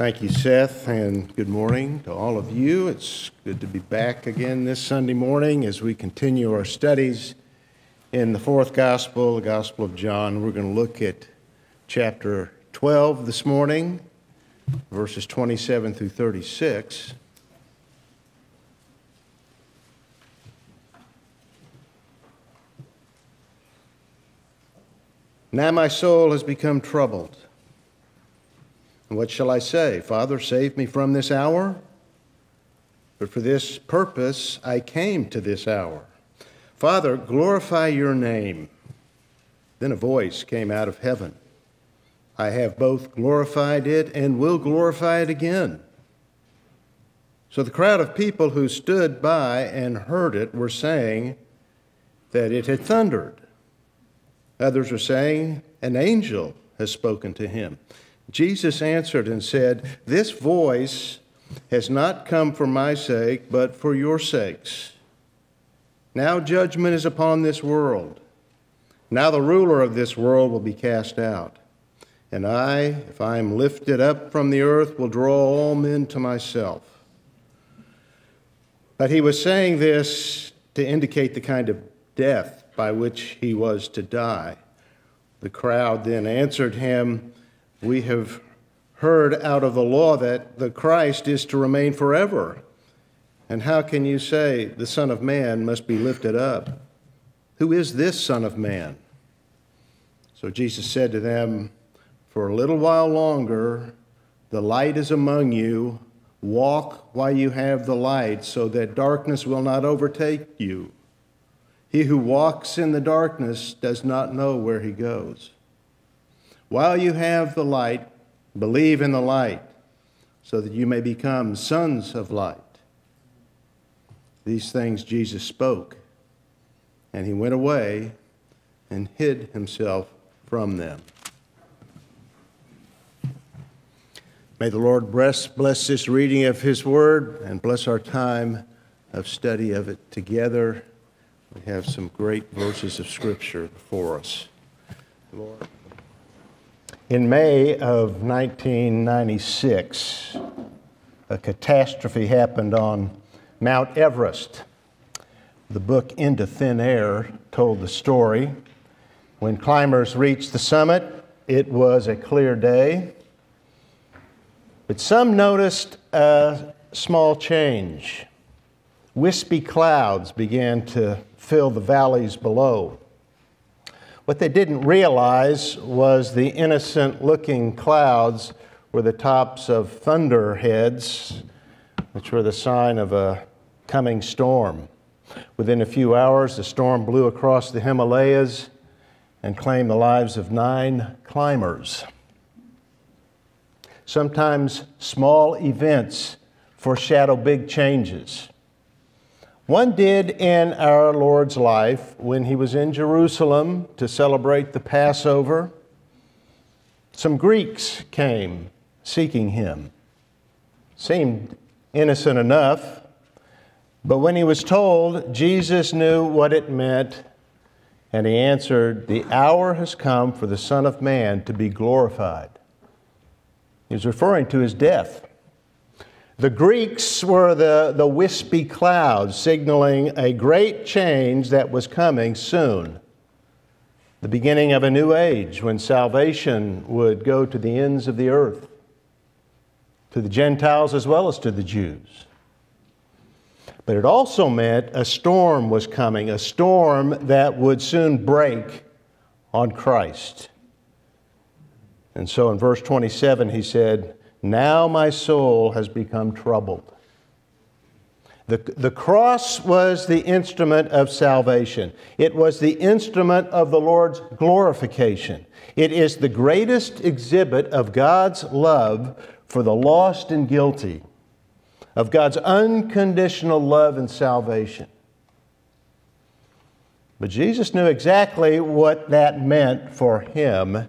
Thank you, Seth, and good morning to all of you. It's good to be back again this Sunday morning as we continue our studies in the fourth gospel, the Gospel of John. We're going to look at chapter 12 this morning, verses 27 through 36. Now my soul has become troubled. And what shall I say? Father, save me from this hour? But for this purpose I came to this hour. Father, glorify your name. Then a voice came out of heaven I have both glorified it and will glorify it again. So the crowd of people who stood by and heard it were saying that it had thundered. Others were saying, An angel has spoken to him. Jesus answered and said, This voice has not come for my sake, but for your sakes. Now judgment is upon this world. Now the ruler of this world will be cast out. And I, if I am lifted up from the earth, will draw all men to myself. But he was saying this to indicate the kind of death by which he was to die. The crowd then answered him, we have heard out of the law that the Christ is to remain forever. And how can you say the Son of Man must be lifted up? Who is this Son of Man? So Jesus said to them, For a little while longer, the light is among you. Walk while you have the light, so that darkness will not overtake you. He who walks in the darkness does not know where he goes. While you have the light, believe in the light, so that you may become sons of light. These things Jesus spoke, and he went away and hid himself from them. May the Lord bless, bless this reading of his word and bless our time of study of it together. We have some great verses of scripture before us. Lord. In May of 1996, a catastrophe happened on Mount Everest. The book Into Thin Air told the story. When climbers reached the summit, it was a clear day. But some noticed a small change. Wispy clouds began to fill the valleys below. What they didn't realize was the innocent looking clouds were the tops of thunderheads, which were the sign of a coming storm. Within a few hours, the storm blew across the Himalayas and claimed the lives of nine climbers. Sometimes small events foreshadow big changes. One did in our Lord's life when he was in Jerusalem to celebrate the Passover. Some Greeks came seeking him. Seemed innocent enough, but when he was told, Jesus knew what it meant, and he answered, The hour has come for the Son of Man to be glorified. He was referring to his death. The Greeks were the, the wispy clouds signaling a great change that was coming soon. The beginning of a new age when salvation would go to the ends of the earth, to the Gentiles as well as to the Jews. But it also meant a storm was coming, a storm that would soon break on Christ. And so in verse 27, he said, now my soul has become troubled. The, the cross was the instrument of salvation. It was the instrument of the Lord's glorification. It is the greatest exhibit of God's love for the lost and guilty, of God's unconditional love and salvation. But Jesus knew exactly what that meant for him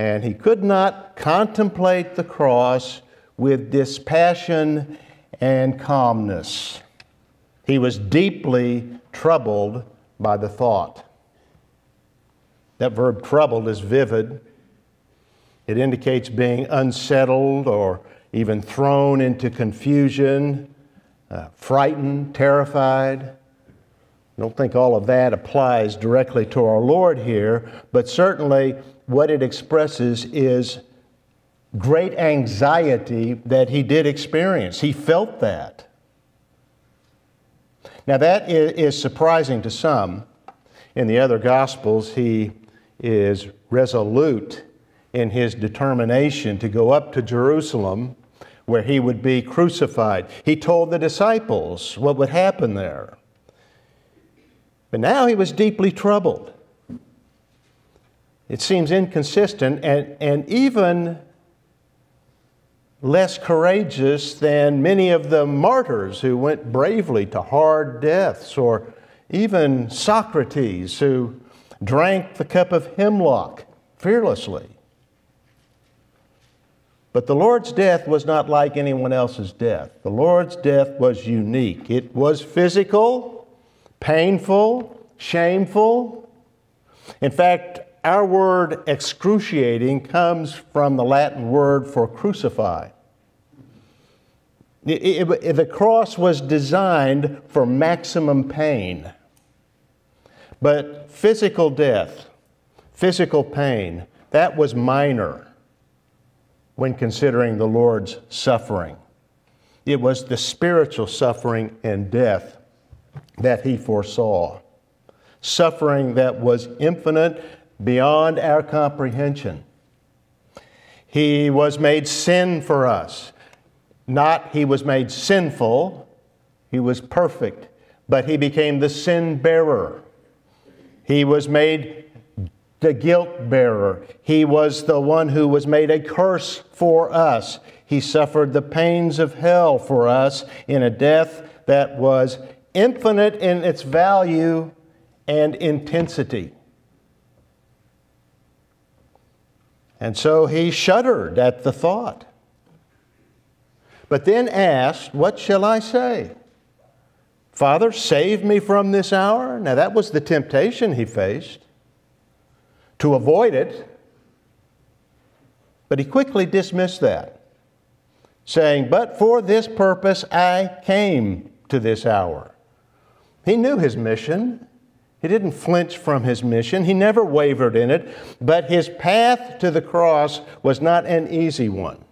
and he could not contemplate the cross with dispassion and calmness. He was deeply troubled by the thought. That verb troubled is vivid. It indicates being unsettled or even thrown into confusion, uh, frightened, terrified. I don't think all of that applies directly to our Lord here, but certainly what it expresses is great anxiety that he did experience. He felt that. Now, that is surprising to some. In the other Gospels, he is resolute in his determination to go up to Jerusalem where he would be crucified. He told the disciples what would happen there. But now he was deeply troubled. It seems inconsistent and, and even less courageous than many of the martyrs who went bravely to hard deaths, or even Socrates who drank the cup of hemlock fearlessly. But the Lord's death was not like anyone else's death. The Lord's death was unique. It was physical, painful, shameful. In fact, our word excruciating comes from the Latin word for crucify. It, it, the cross was designed for maximum pain. But physical death, physical pain, that was minor when considering the Lord's suffering. It was the spiritual suffering and death that he foresaw. Suffering that was infinite beyond our comprehension. He was made sin for us. Not he was made sinful, he was perfect, but he became the sin bearer. He was made the guilt bearer. He was the one who was made a curse for us. He suffered the pains of hell for us in a death that was infinite in its value and intensity. And so he shuddered at the thought, but then asked, What shall I say? Father, save me from this hour? Now, that was the temptation he faced to avoid it, but he quickly dismissed that, saying, But for this purpose I came to this hour. He knew his mission. He didn't flinch from his mission. He never wavered in it, but his path to the cross was not an easy one.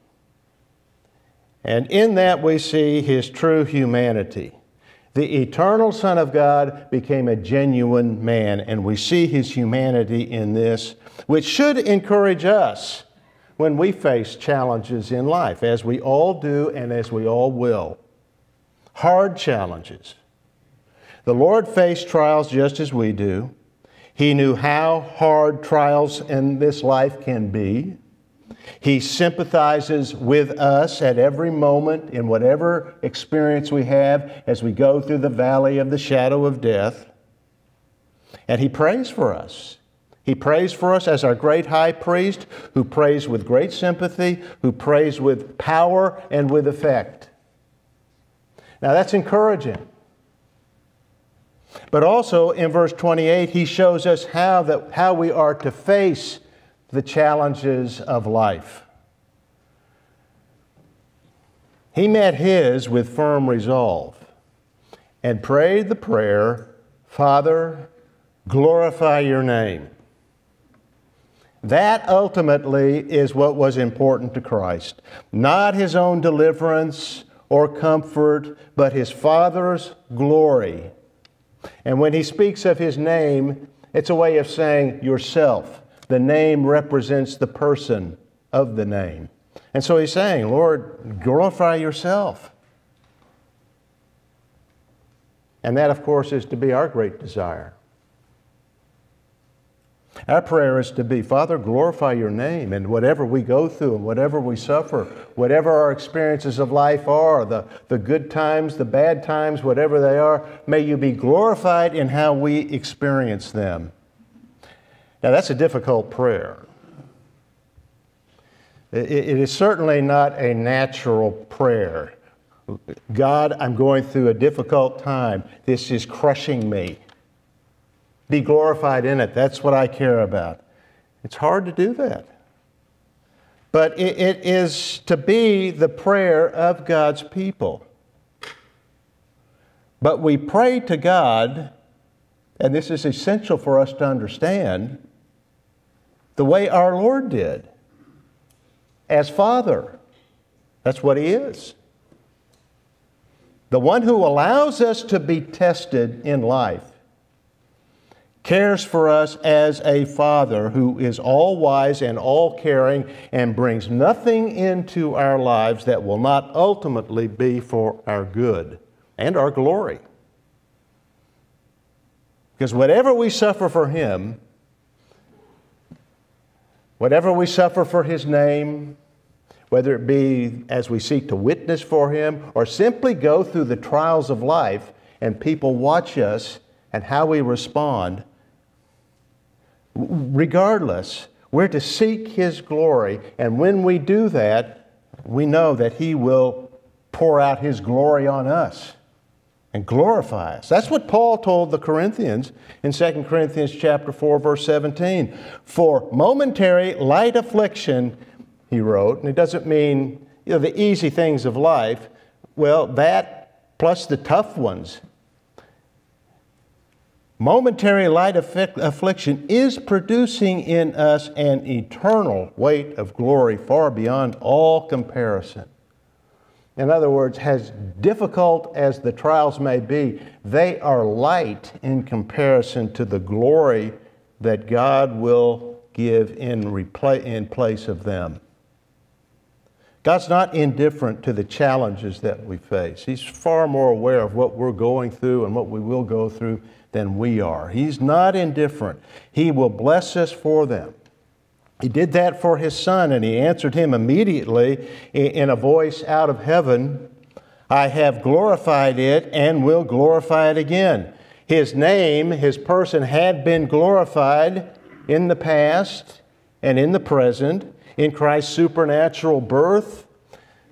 And in that we see his true humanity. The eternal Son of God became a genuine man, and we see his humanity in this, which should encourage us when we face challenges in life, as we all do and as we all will. Hard challenges. The Lord faced trials just as we do. He knew how hard trials in this life can be. He sympathizes with us at every moment in whatever experience we have as we go through the valley of the shadow of death. And He prays for us. He prays for us as our great high priest who prays with great sympathy, who prays with power and with effect. Now that's encouraging. But also in verse 28, he shows us how, that, how we are to face the challenges of life. He met his with firm resolve and prayed the prayer Father, glorify your name. That ultimately is what was important to Christ. Not his own deliverance or comfort, but his Father's glory and when he speaks of his name, it's a way of saying yourself. The name represents the person of the name. And so he's saying, Lord, glorify yourself. And that, of course, is to be our great desire. Our prayer is to be, Father, glorify your name in whatever we go through and whatever we suffer, whatever our experiences of life are, the, the good times, the bad times, whatever they are, may you be glorified in how we experience them. Now, that's a difficult prayer. it, it is certainly not a natural prayer. God, I'm going through a difficult time. This is crushing me be glorified in it. That's what I care about. It's hard to do that. but it, it is to be the prayer of God's people. But we pray to God, and this is essential for us to understand, the way our Lord did as Father. That's what He is. The one who allows us to be tested in life cares for us as a father who is all wise and all caring and brings nothing into our lives that will not ultimately be for our good and our glory. Because whatever we suffer for Him, whatever we suffer for His name, whether it be as we seek to witness for Him or simply go through the trials of life and people watch us and how we respond, regardless, we're to seek His glory. And when we do that, we know that He will pour out His glory on us and glorify us. That's what Paul told the Corinthians in 2 Corinthians chapter 4 verse 17. For momentary light affliction, he wrote, and it doesn't mean you know, the easy things of life. Well, that plus the tough ones momentary light affliction is producing in us an eternal weight of glory far beyond all comparison. In other words, as difficult as the trials may be, they are light in comparison to the glory that God will give in, repla- in place of them. God's not indifferent to the challenges that we face. He's far more aware of what we're going through and what we will go through than we are. He's not indifferent. He will bless us for them. He did that for his son, and he answered him immediately in a voice out of heaven I have glorified it and will glorify it again. His name, his person, had been glorified in the past and in the present in Christ's supernatural birth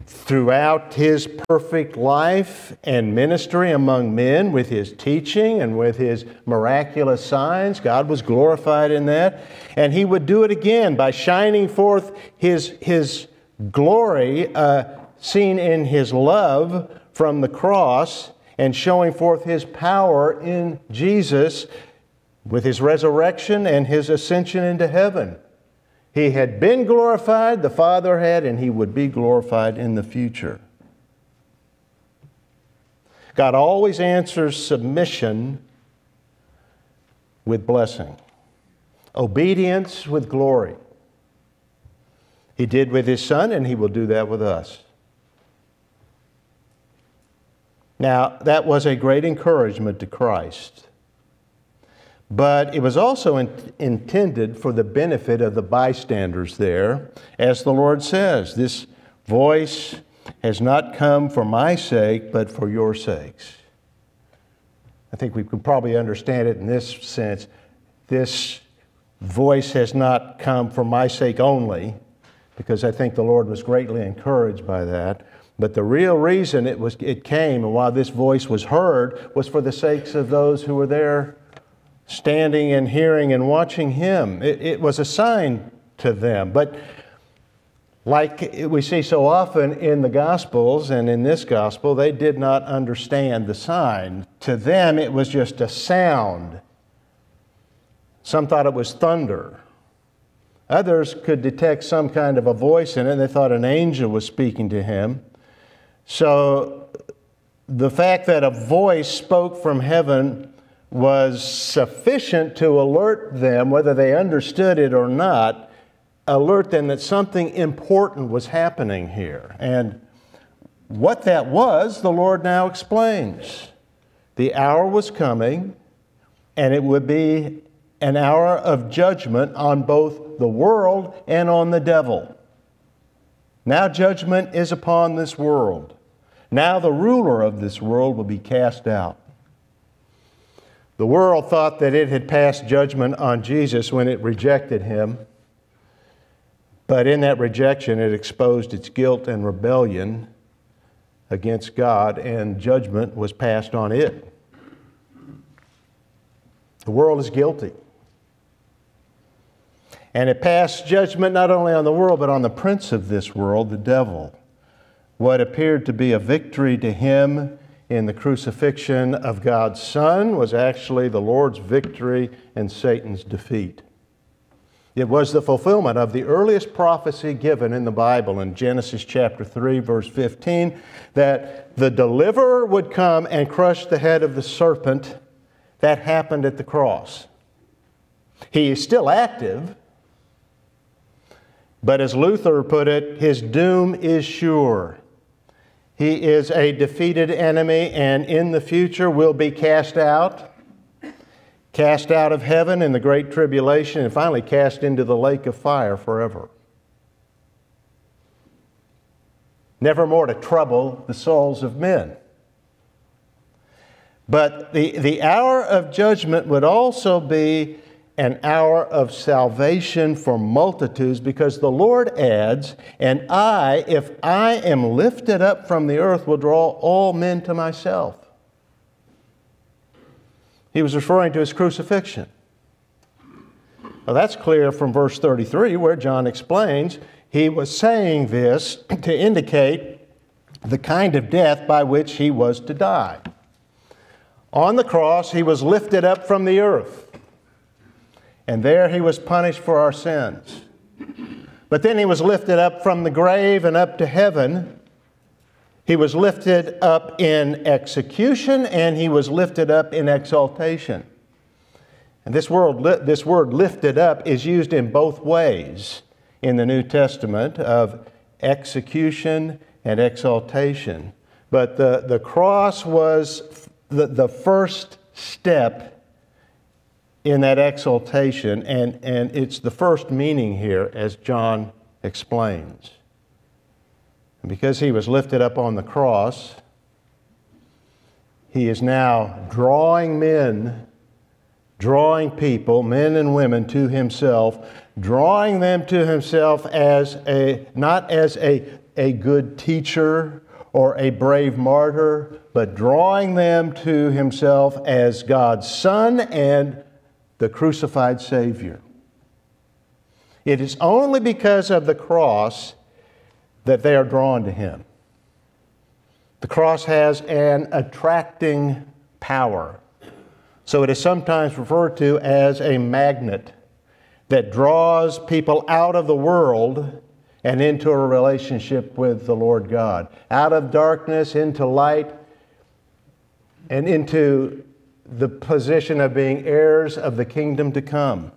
throughout his perfect life and ministry among men with his teaching and with his miraculous signs. God was glorified in that. And he would do it again by shining forth his, his glory, uh, seen in his love from the cross, and showing forth his power in Jesus with his resurrection and his ascension into heaven. He had been glorified, the Father had, and he would be glorified in the future. God always answers submission with blessing, obedience with glory. He did with his Son, and he will do that with us. Now, that was a great encouragement to Christ. But it was also in, intended for the benefit of the bystanders there. As the Lord says, this voice has not come for my sake, but for your sakes. I think we could probably understand it in this sense. This voice has not come for my sake only, because I think the Lord was greatly encouraged by that. But the real reason it, was, it came and why this voice was heard was for the sakes of those who were there standing and hearing and watching him. It, it was a sign to them. But like we see so often in the Gospels and in this Gospel, they did not understand the sign. To them, it was just a sound. Some thought it was thunder. Others could detect some kind of a voice in it. And they thought an angel was speaking to him. So the fact that a voice spoke from heaven was sufficient to alert them, whether they understood it or not, alert them that something important was happening here. And what that was, the Lord now explains. The hour was coming, and it would be an hour of judgment on both the world and on the devil. Now, judgment is upon this world. Now, the ruler of this world will be cast out. The world thought that it had passed judgment on Jesus when it rejected him. But in that rejection, it exposed its guilt and rebellion against God, and judgment was passed on it. The world is guilty. And it passed judgment not only on the world, but on the prince of this world, the devil. What appeared to be a victory to him in the crucifixion of God's Son was actually the Lord's victory and Satan's defeat. It was the fulfillment of the earliest prophecy given in the Bible in Genesis chapter 3, verse 15, that the deliverer would come and crush the head of the serpent. That happened at the cross. He is still active, but as Luther put it, his doom is sure. He is a defeated enemy and in the future will be cast out cast out of heaven in the great tribulation, and finally cast into the lake of fire forever. Never more to trouble the souls of men. But the, the hour of judgment would also be an hour of salvation for multitudes because the Lord adds, And I, if I am lifted up from the earth, will draw all men to myself. He was referring to his crucifixion. That's clear from verse 33, where John explains he was saying this to indicate the kind of death by which he was to die. On the cross, he was lifted up from the earth, and there he was punished for our sins. But then he was lifted up from the grave and up to heaven he was lifted up in execution and he was lifted up in exaltation. And this word, this word lifted up is used in both ways in the New Testament of execution and exaltation. But the, the cross was the, the first step in that exaltation, and, and it's the first meaning here, as John explains. And because he was lifted up on the cross, he is now drawing men, drawing people, men and women, to himself, drawing them to himself as a, not as a, a good teacher or a brave martyr, but drawing them to himself as God's Son and the crucified Savior. It is only because of the cross that they are drawn to Him. The cross has an attracting power. So it is sometimes referred to as a magnet that draws people out of the world and into a relationship with the Lord God. Out of darkness into light and into the position of being heirs of the kingdom to come.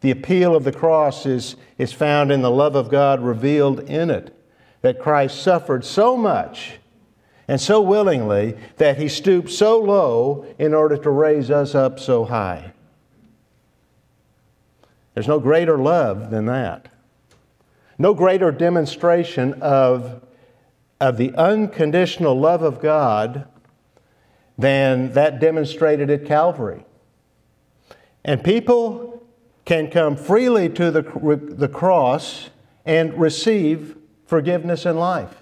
The appeal of the cross is, is found in the love of God revealed in it, that Christ suffered so much and so willingly that he stooped so low in order to raise us up so high. There's no greater love than that. No greater demonstration of, of the unconditional love of God than that demonstrated at Calvary. And people can come freely to the, the cross and receive forgiveness in life.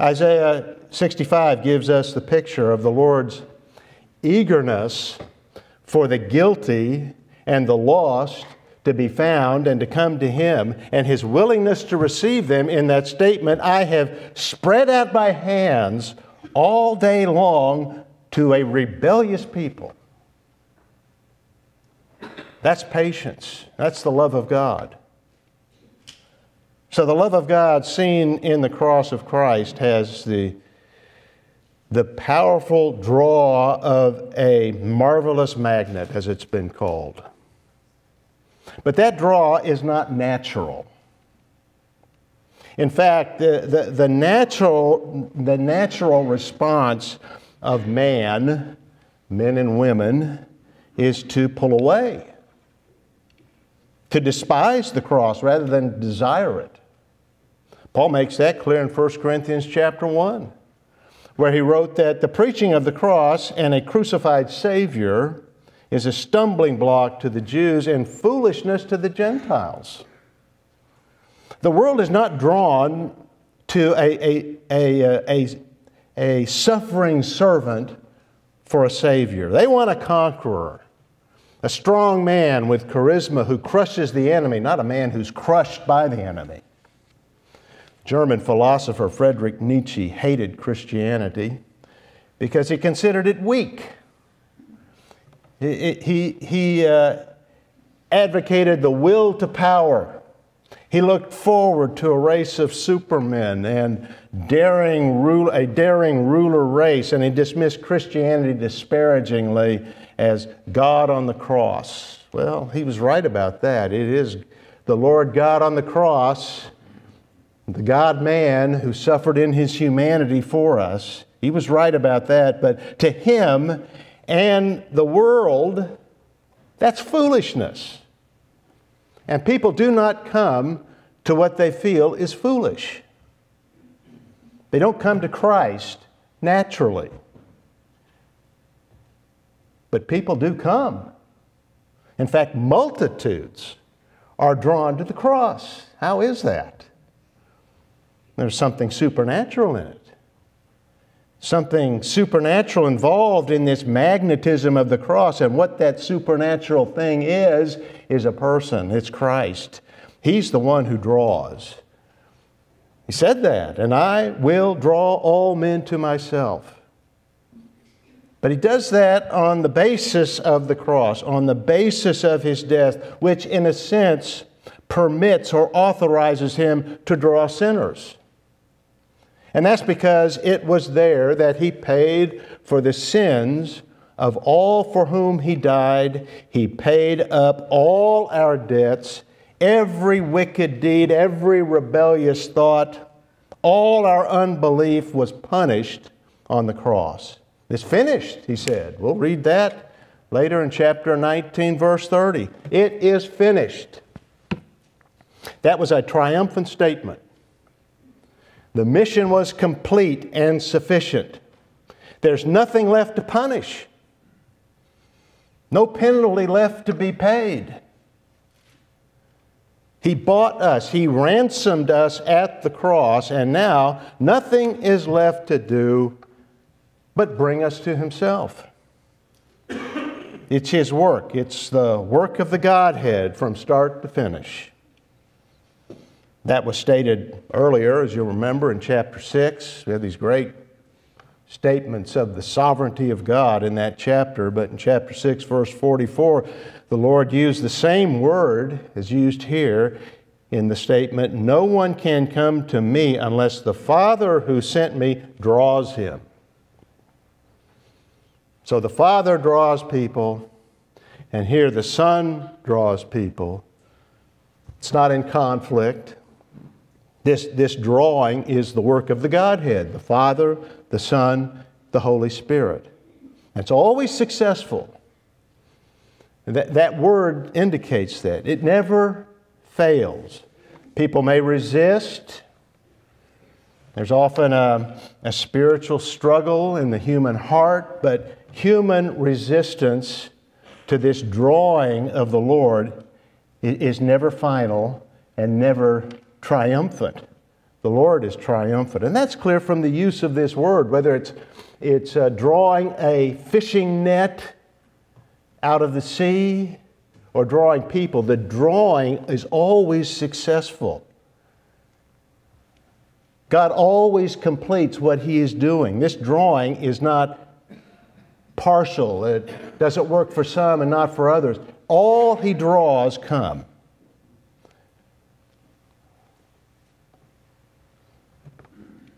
Isaiah 65 gives us the picture of the Lord's eagerness for the guilty and the lost to be found and to come to Him, and His willingness to receive them in that statement I have spread out my hands all day long to a rebellious people. That's patience. That's the love of God. So, the love of God seen in the cross of Christ has the, the powerful draw of a marvelous magnet, as it's been called. But that draw is not natural. In fact, the, the, the, natural, the natural response of man, men and women, is to pull away to despise the cross rather than desire it. Paul makes that clear in 1 Corinthians chapter 1, where he wrote that the preaching of the cross and a crucified Savior is a stumbling block to the Jews and foolishness to the Gentiles. The world is not drawn to a, a, a, a, a suffering servant for a Savior, they want a conqueror a strong man with charisma who crushes the enemy, not a man who's crushed by the enemy. German philosopher Friedrich Nietzsche hated Christianity because he considered it weak. He, he, he uh, advocated the will to power. He looked forward to a race of supermen and daring rule, a daring ruler race, and he dismissed Christianity disparagingly as God on the cross. Well, he was right about that. It is the Lord God on the cross, the God man who suffered in his humanity for us. He was right about that, but to him and the world, that's foolishness. And people do not come to what they feel is foolish. They don't come to Christ naturally. But people do come. In fact, multitudes are drawn to the cross. How is that? There's something supernatural in it. Something supernatural involved in this magnetism of the cross. And what that supernatural thing is, is a person. It's Christ. He's the one who draws. He said that, and I will draw all men to myself. But he does that on the basis of the cross, on the basis of his death, which in a sense permits or authorizes him to draw sinners. And that's because it was there that he paid for the sins of all for whom he died. He paid up all our debts, every wicked deed, every rebellious thought, all our unbelief was punished on the cross. It's finished, he said. We'll read that later in chapter 19, verse 30. It is finished. That was a triumphant statement. The mission was complete and sufficient. There's nothing left to punish, no penalty left to be paid. He bought us, He ransomed us at the cross, and now nothing is left to do but bring us to Himself. It's His work, it's the work of the Godhead from start to finish. That was stated earlier, as you'll remember, in chapter 6. We have these great statements of the sovereignty of God in that chapter, but in chapter 6, verse 44, the Lord used the same word as used here in the statement No one can come to me unless the Father who sent me draws him. So the Father draws people, and here the Son draws people. It's not in conflict. This, this drawing is the work of the Godhead the Father, the Son, the Holy Spirit. It's always successful. That, that word indicates that. It never fails. People may resist. There's often a, a spiritual struggle in the human heart, but human resistance to this drawing of the Lord is never final and never triumphant. The Lord is triumphant. And that's clear from the use of this word, whether it's, it's uh, drawing a fishing net out of the sea or drawing people. The drawing is always successful. God always completes what He is doing. This drawing is not partial. It doesn't work for some and not for others. All he draws come.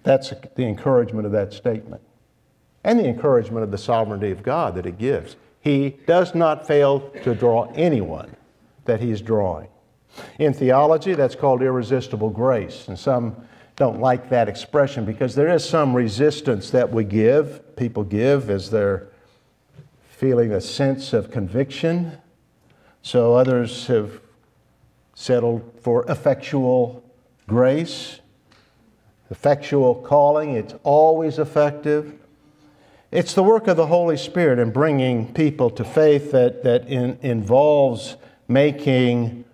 That's the encouragement of that statement. And the encouragement of the sovereignty of God that it gives. He does not fail to draw anyone that he's drawing. In theology, that's called irresistible grace. And some don't like that expression because there is some resistance that we give, people give as they're feeling a sense of conviction. So others have settled for effectual grace, effectual calling. It's always effective. It's the work of the Holy Spirit in bringing people to faith that, that in, involves making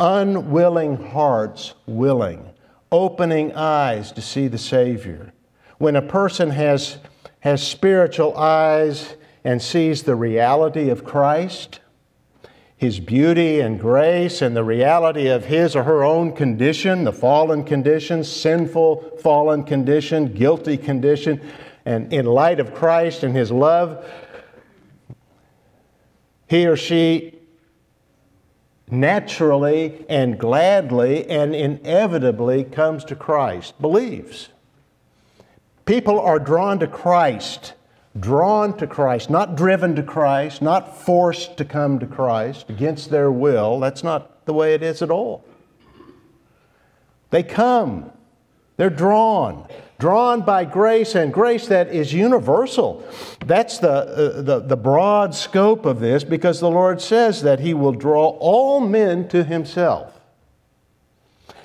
unwilling hearts willing, opening eyes to see the Savior. When a person has, has spiritual eyes, and sees the reality of Christ, His beauty and grace and the reality of his or her own condition, the fallen condition, sinful fallen condition, guilty condition, and in light of Christ and his love, he or she naturally and gladly and inevitably comes to Christ, believes. People are drawn to Christ, drawn to Christ, not driven to Christ, not forced to come to Christ against their will. That's not the way it is at all. They come, they're drawn drawn by grace and grace that is universal. That's the, uh, the, the broad scope of this because the Lord says that He will draw all men to Himself.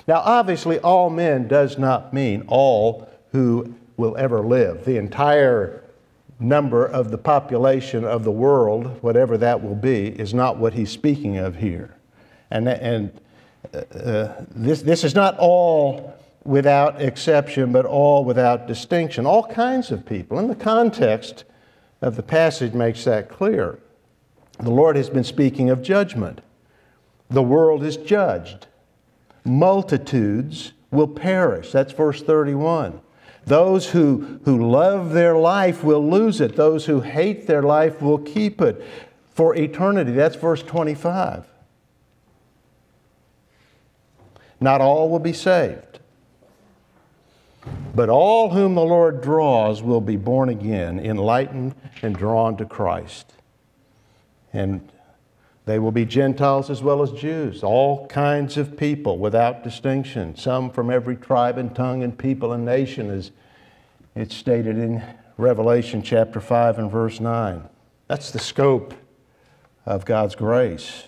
Now, obviously, all men does not mean all who will ever live. The entire number of the population of the world, whatever that will be, is not what he's speaking of here. And, and uh, uh this, this is not all without exception, but all without distinction. All kinds of people. And the context of the passage makes that clear. The Lord has been speaking of judgment. The world is judged. Multitudes will perish. That's verse 31. Those who, who love their life will lose it. Those who hate their life will keep it for eternity. That's verse 25. Not all will be saved. But all whom the Lord draws will be born again, enlightened, and drawn to Christ. And they will be Gentiles as well as Jews, all kinds of people without distinction, some from every tribe and tongue and people and nation, as it's stated in Revelation chapter 5 and verse 9. That's the scope of God's grace.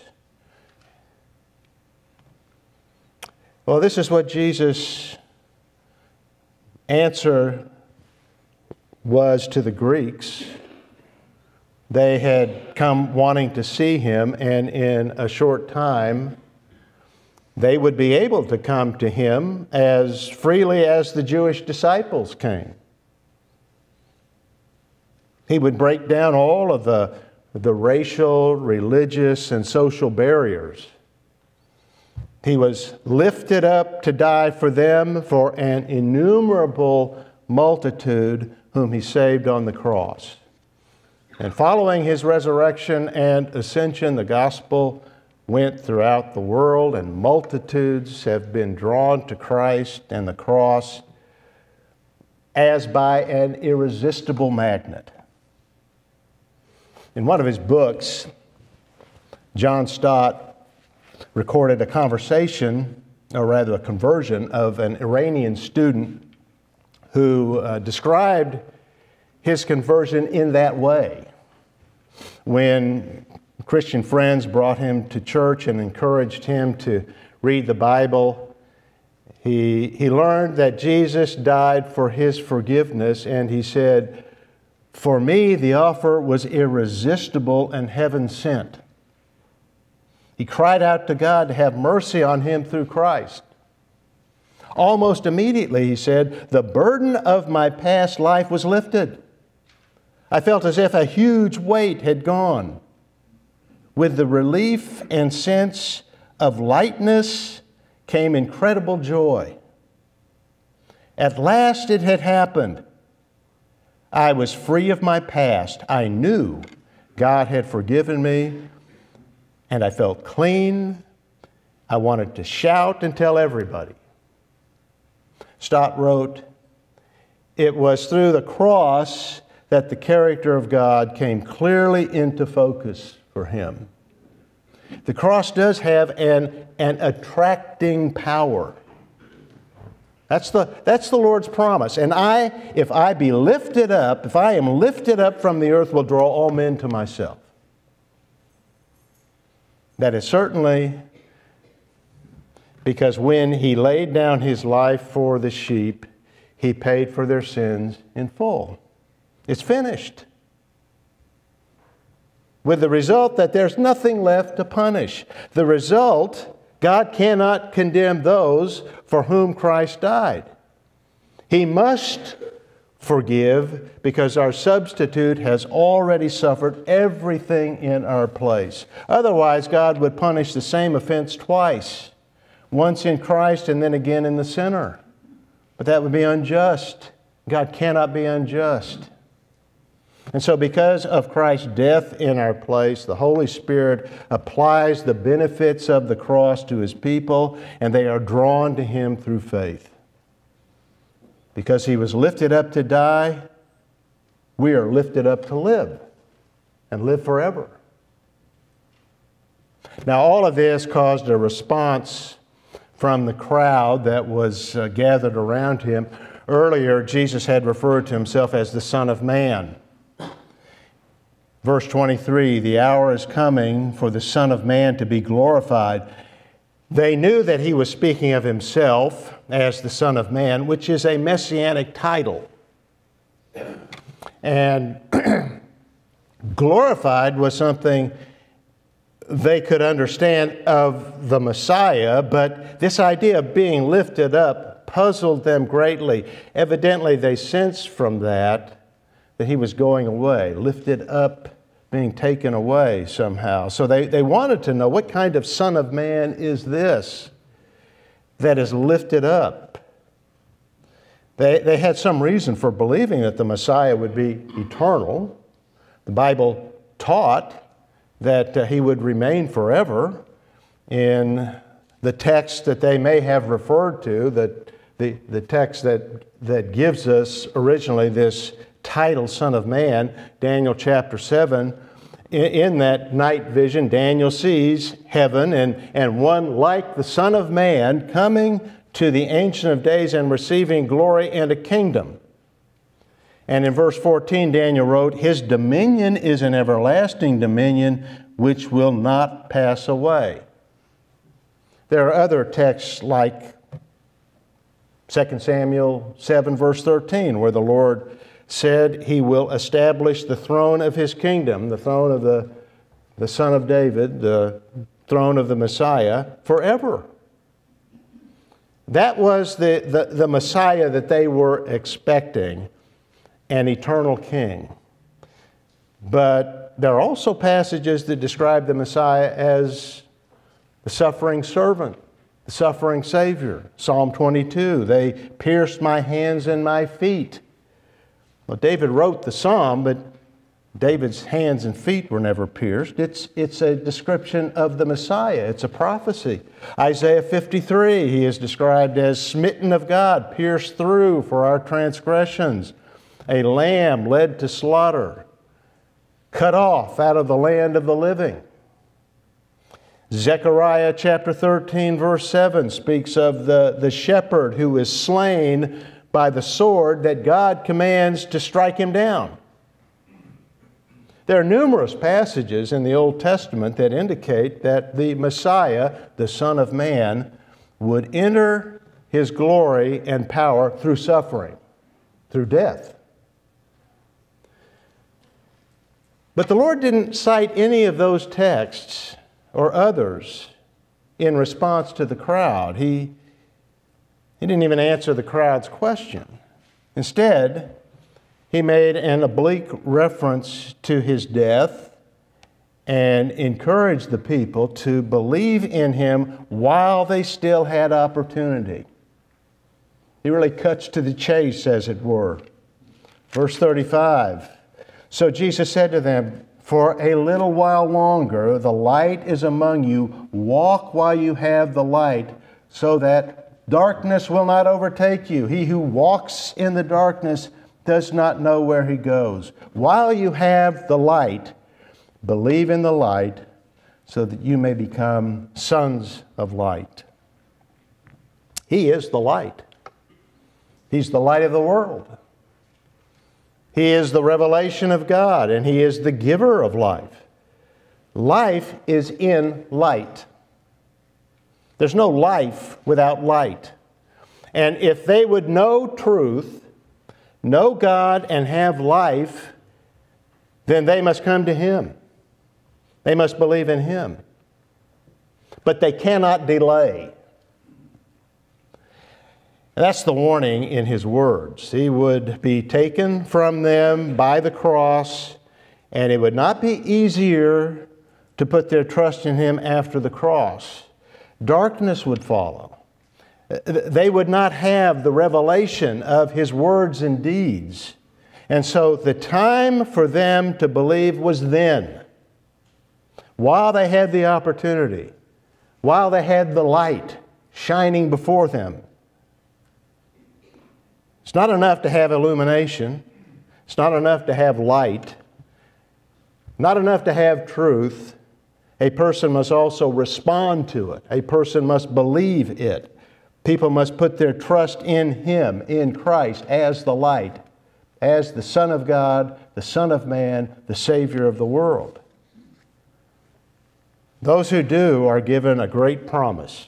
Well, this is what Jesus answer was to the Greeks. They had come wanting to see him, and in a short time, they would be able to come to him as freely as the Jewish disciples came. He would break down all of the, the racial, religious, and social barriers he was lifted up to die for them, for an innumerable multitude whom he saved on the cross. And following his resurrection and ascension, the gospel went throughout the world, and multitudes have been drawn to Christ and the cross as by an irresistible magnet. In one of his books, John Stott recorded a conversation, or rather a conversion, of an Iranian student who uh, described his conversion in that way. When Christian friends brought him to church and encouraged him to read the Bible, he, he learned that Jesus died for his forgiveness, and he said, For me, the offer was irresistible and heaven sent. He cried out to God to have mercy on him through Christ. Almost immediately, he said, the burden of my past life was lifted. I felt as if a huge weight had gone. With the relief and sense of lightness came incredible joy. At last it had happened. I was free of my past. I knew God had forgiven me and I felt clean. I wanted to shout and tell everybody. Stott wrote, It was through the cross that the character of God came clearly into focus for him. The cross does have an, an attracting power. That's the, that's the Lord's promise. And I, if I be lifted up, if I am lifted up from the earth, will draw all men to myself. That is certainly because when he laid down his life for the sheep, he paid for their sins in full. It's finished. With the result that there's nothing left to punish. The result, God cannot condemn those for whom Christ died. He must forgive because our substitute has already suffered everything in our place. Otherwise, God would punish the same offense twice once in Christ and then again in the sinner. But that would be unjust. God cannot be unjust. And so, because of Christ's death in our place, the Holy Spirit applies the benefits of the cross to His people, and they are drawn to Him through faith. Because He was lifted up to die, we are lifted up to live and live forever. Now, all of this caused a response from the crowd that was uh, gathered around him. Earlier, Jesus had referred to himself as the Son of Man. Verse 23 The hour is coming for the Son of Man to be glorified. They knew that he was speaking of himself as the Son of Man, which is a messianic title. And glorified was something they could understand of the Messiah, but this idea of being lifted up puzzled them greatly. Evidently, they sensed from that that he was going away, lifted up, being taken away somehow. So they, they wanted to know what kind of Son of Man is this that is lifted up? They, they had some reason for believing that the Messiah would be eternal. The Bible taught that uh, he would remain forever in the text that they may have referred to, that the, the text that, that gives us originally this title, Son of Man, Daniel chapter 7. In, that night vision, Daniel sees heaven and, and one like the Son of Man coming to the Ancient of Days and receiving glory and a kingdom. And in verse 14, Daniel wrote, His dominion is an everlasting dominion which will not pass away. There are other texts like 2 Samuel 7, verse 13, where the Lord said he will establish the throne of his kingdom, the throne of the, the Son of David, the throne of the Messiah, forever. That was the, the, the Messiah that they were expecting an eternal king. But there are also passages that describe the Messiah as the suffering servant, the suffering Savior. Psalm 22 they pierced my hands and my feet. Well, David wrote the psalm, but David's hands and feet were never pierced. It's, it's a description of the Messiah, it's a prophecy. Isaiah 53, he is described as smitten of God, pierced through for our transgressions a lamb led to slaughter, cut off out of the land of the living. Zechariah chapter 13, verse 7 speaks of the, the shepherd who is slain by the sword that God commands to strike him down. There are numerous passages in the Old Testament that indicate that the Messiah, the Son of Man, would enter his glory and power through suffering, through death. But the Lord didn't cite any of those texts or others in response to the crowd. He, he didn't even answer the crowd's question. Instead, he made an oblique reference to his death and encouraged the people to believe in him while they still had opportunity. He really cuts to the chase, as it were. Verse 35 so Jesus said to them, For a little while longer the light is among you. Walk while you have the light, so that darkness will not overtake you. He who walks in the darkness does not know where he goes. While you have the light, believe in the light, so that you may become sons of light. He is the light. He's the light of the world. He is the revelation of God, and He is the giver of life. Life is in light. There's no life without light. And if they would know truth, know God, and have life, then they must come to Him. They must believe in Him. But they cannot delay. And that's the warning in his words. He would be taken from them by the cross, and it would not be easier to put their trust in him after the cross. Darkness would follow. They would not have the revelation of his words and deeds. And so the time for them to believe was then, while they had the opportunity, while they had the light shining before them. It's not enough to have illumination. It's not enough to have light. Not enough to have truth. A person must also respond to it. A person must believe it. People must put their trust in Him, in Christ, as the light, as the Son of God, the Son of Man, the Savior of the world. Those who do are given a great promise.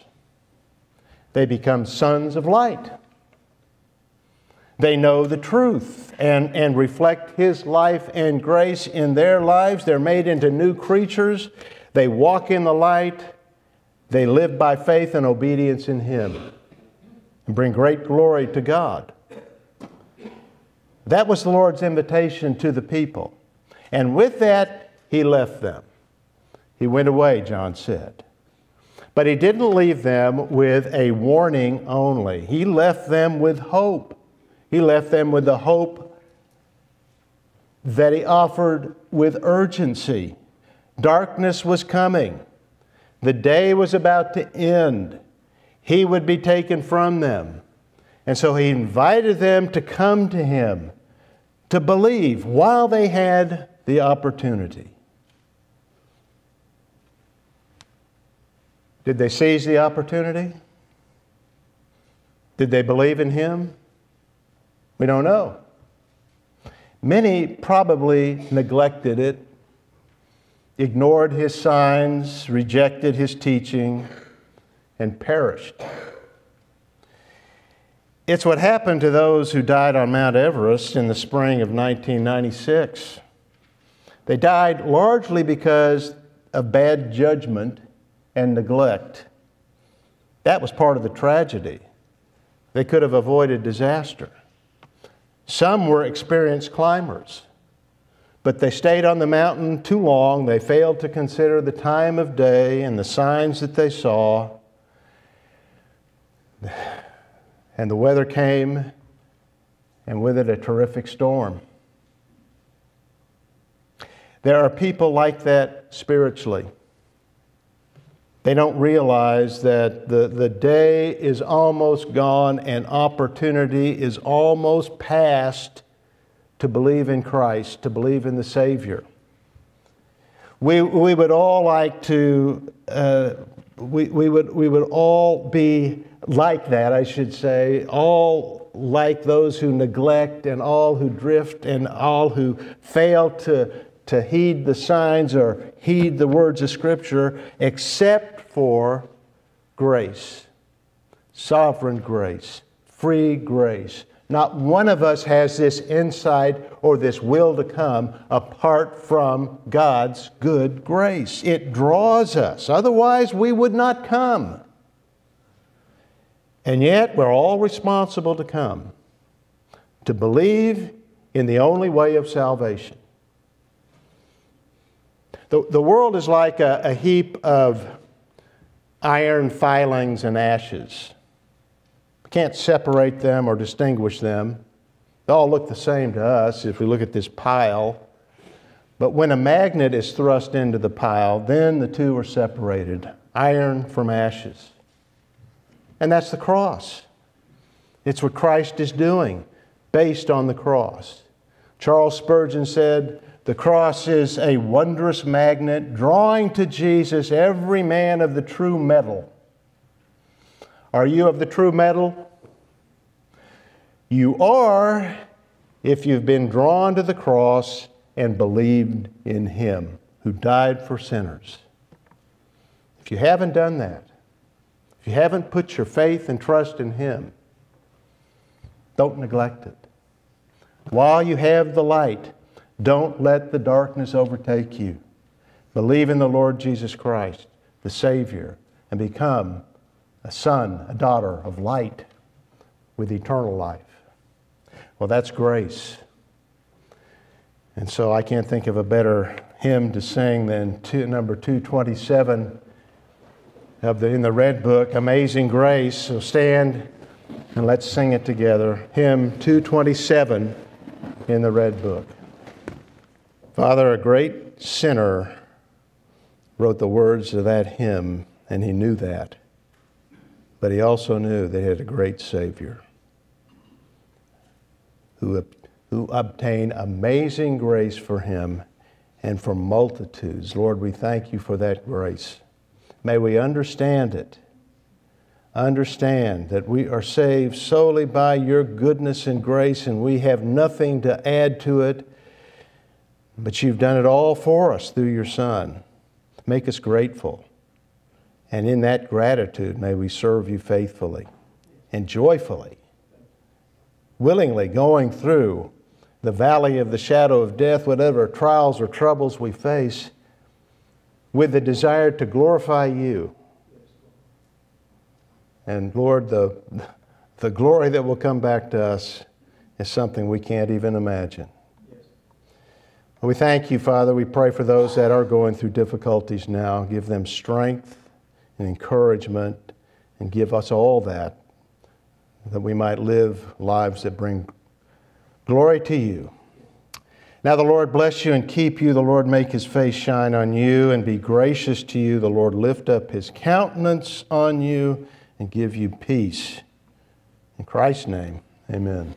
They become sons of light. They know the truth and, and reflect His life and grace in their lives. They're made into new creatures. They walk in the light. They live by faith and obedience in Him and bring great glory to God. That was the Lord's invitation to the people. And with that, He left them. He went away, John said. But He didn't leave them with a warning only, He left them with hope. He left them with the hope that he offered with urgency. Darkness was coming. The day was about to end. He would be taken from them. And so he invited them to come to him, to believe while they had the opportunity. Did they seize the opportunity? Did they believe in him? We don't know. Many probably neglected it, ignored his signs, rejected his teaching, and perished. It's what happened to those who died on Mount Everest in the spring of 1996. They died largely because of bad judgment and neglect. That was part of the tragedy. They could have avoided disaster. Some were experienced climbers, but they stayed on the mountain too long. They failed to consider the time of day and the signs that they saw. And the weather came, and with it, a terrific storm. There are people like that spiritually. They don't realize that the, the day is almost gone and opportunity is almost past to believe in Christ, to believe in the Savior. We, we would all like to, uh, we, we, would, we would all be like that, I should say, all like those who neglect and all who drift and all who fail to, to heed the signs or heed the words of Scripture except for grace, sovereign grace, free grace. Not one of us has this insight or this will to come apart from God's good grace. It draws us, otherwise, we would not come. And yet, we're all responsible to come, to believe in the only way of salvation. The, the world is like a, a heap of iron filings and ashes. Can't separate them or distinguish them. They all look the same to us if we look at this pile. But when a magnet is thrust into the pile, then the two are separated iron from ashes. And that's the cross. It's what Christ is doing based on the cross. Charles Spurgeon said, the cross is a wondrous magnet drawing to Jesus every man of the true metal. Are you of the true metal? You are if you've been drawn to the cross and believed in Him who died for sinners. If you haven't done that, if you haven't put your faith and trust in Him, don't neglect it. While you have the light, don't let the darkness overtake you. Believe in the Lord Jesus Christ, the Savior, and become a son, a daughter of light. with eternal life. Well, that's grace. And so I can't think of a better hymn to sing than two, number 227 of the, in the Red Book, Amazing Grace. So stand and let's sing it together. Hymn 227 in the Red Book. Father, a great sinner wrote the words of that hymn, and he knew that. But he also knew that he had a great Savior who, who obtained amazing grace for him and for multitudes. Lord, we thank you for that grace. May we understand it. Understand that we are saved solely by your goodness and grace, and we have nothing to add to it, but you've done it all for us through your Son. Make us grateful. And in that gratitude, may we serve you faithfully and joyfully, willingly going through the valley of the shadow of death, whatever trials or troubles we face, with the desire to glorify you. And Lord, the, the glory that will come back to us is something we can't even imagine. We thank you, Father. We pray for those that are going through difficulties now. Give them strength and encouragement, and give us all that, that we might live lives that bring glory to you. Now the Lord bless you and keep you. The Lord make his face shine on you and be gracious to you. The Lord lift up his countenance on you and give you peace. In Christ's name, amen.